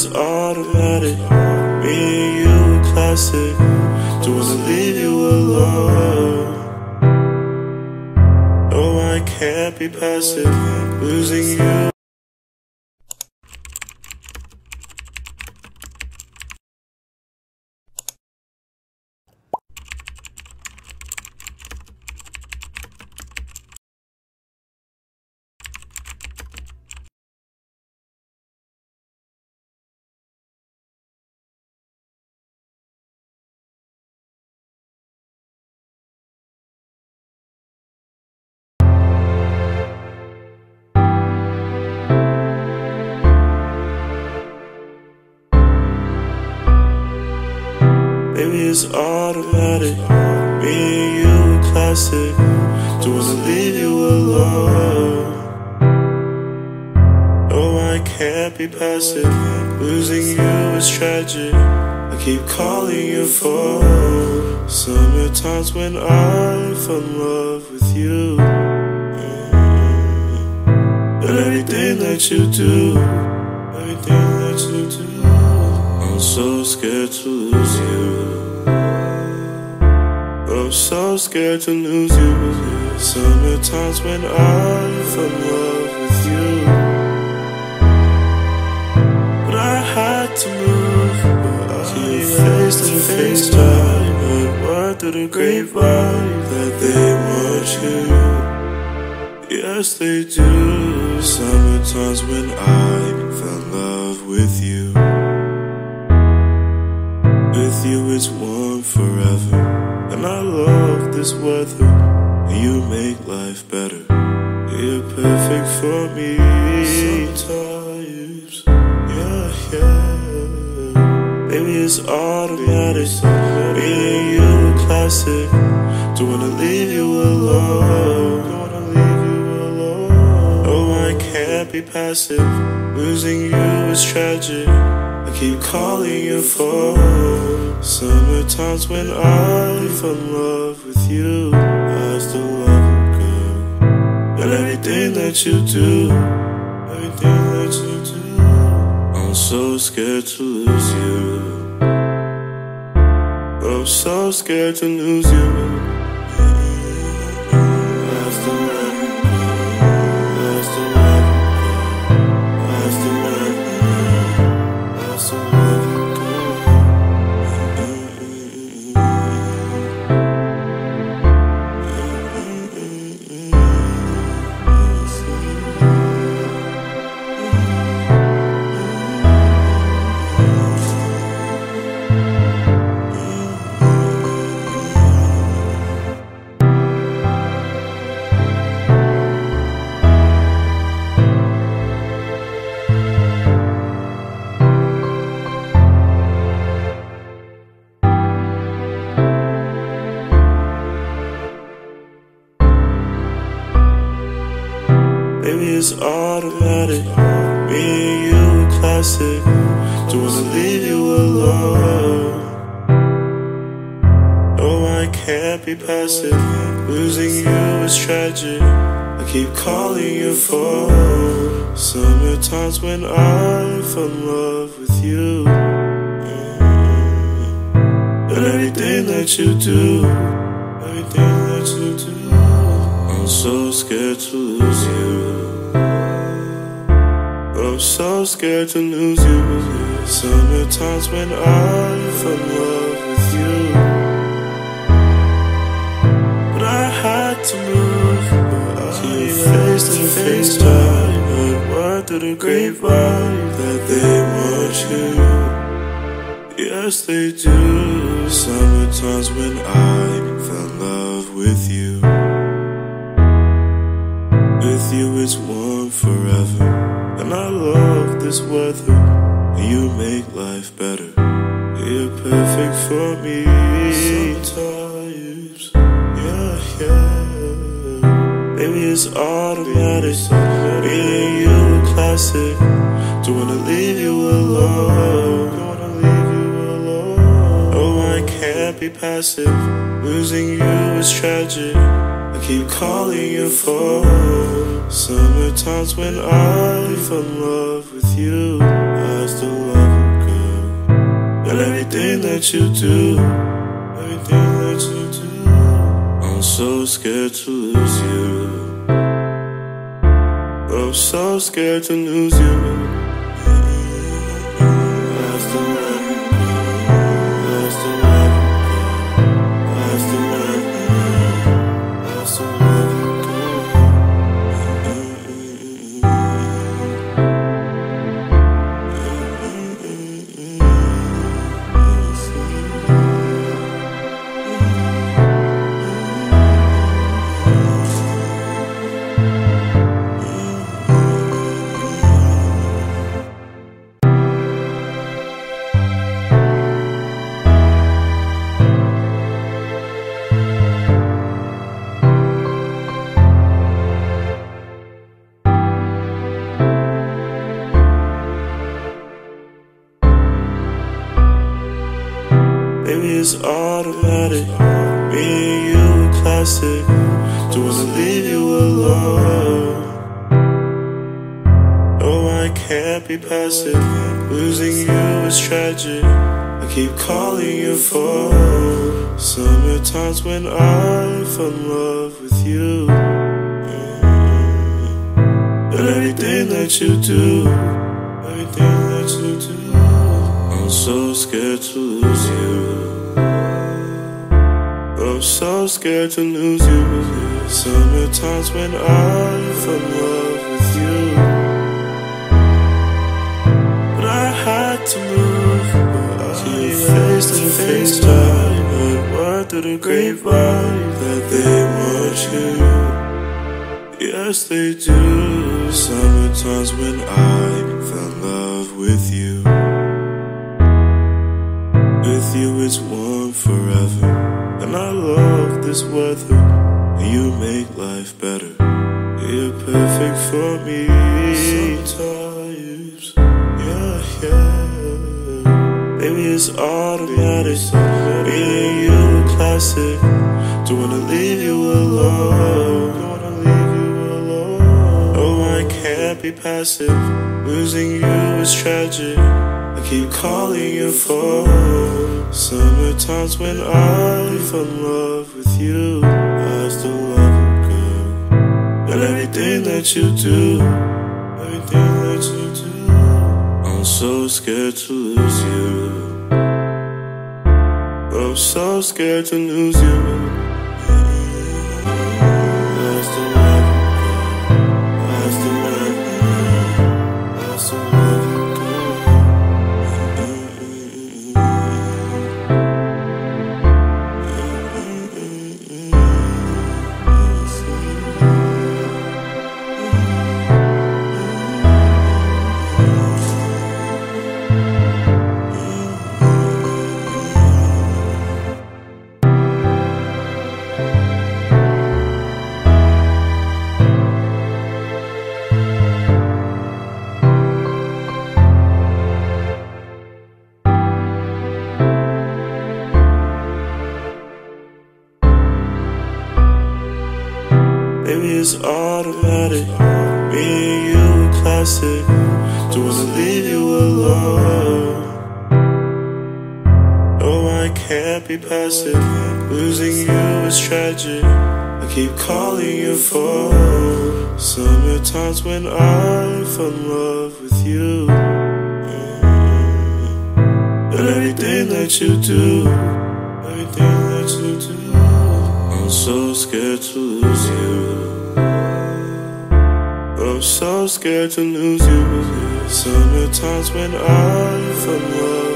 it's automatic. Me and you classic. Don't wanna leave you alone. No, I can't be passive. Losing you. It's automatic. Me and you classic. Don't wanna leave you alone. No, I can't be passive. Losing you is tragic. I keep calling your phone. Summer times when I fell in love with you. Mm, but everything that you do, everything that you do. I'm so scared to lose you. I'm so scared to lose you. Summer times when I fell in love with you. But I had to move. To your face to face time. And word through the grapevine that they want you. Yes, they do. Summer times when I fell in love with you. With you, it's warm forever. And I love this weather. You make life better. You're perfect for me. Sometimes, yeah, yeah. Maybe it's automatic. Me and you a classic. Don't wanna leave you alone. Don't wanna leave you alone. Oh, I can't be passive. Losing you is tragic. Keep calling your phone. Summer times when I fell in love with you. I still love you, girl. And everything that you do, everything that you do. I'm so scared to lose you. I'm so scared to lose you. It's automatic. Me and you classic. Don't wanna leave you alone. No, I can't be passive. Losing you is tragic. I keep calling your phone. Summer times when I fell in love with you. Mm. And everything that you do, everything that you do. I'm so scared to lose you. I'm so scared to lose you. Summer times when I fell in love with you. But I had to move to your face to face time. And word through the grapevine that they want you. Yes, they do. Summer times when I fell in love with you. With you, it's warm forever. This weather. You make life better. You're perfect for me. Sometimes, yeah, yeah. Maybe it's automatic. Me and you a classic. Don't wanna leave you alone. Don't wanna leave you alone. Oh, I can't be passive. Losing you is tragic. I keep calling your phone. Summer times when I fell in love with you. I still love you, girl. Girl, everything that you do, everything that you do. I'm so scared to lose you. I'm so scared to lose you. It's automatic. Me and you classic. Don't wanna leave you alone. No, I can't be passive. Losing you is tragic. I keep calling your phone. Summer times when I fell in love with you. Mm, but everything that you do, everything that you do. I'm so scared to lose you. I'm so scared to lose you. Summer times when I fell in love with you. But I had to move to your face to face time. Heard word through the grapevine that they want you. Yes, they do. Summer times when I fell in love with you this weather. You make life better. You're perfect for me. Sometimes, yeah, yeah. Maybe it's automatic. Me and you a classic. Don't wanna leave you alone. Don't wanna leave you alone. Oh, I can't be passive. Losing you is tragic. Keep calling your phone. Summer times when I fell in love with you. I still love you, girl. And everything that you do, everything that you do. I'm so scared to lose you. I'm so scared to lose you. You classic. Don't wanna leave you alone. No, I can't be passive. Losing you is tragic. I keep calling your phone. Summer times when I fell in love with you. Mm. And everything that you do, everything that you do. I'm so scared to lose you. I'm so scared to lose you. Summer times when I fell in love.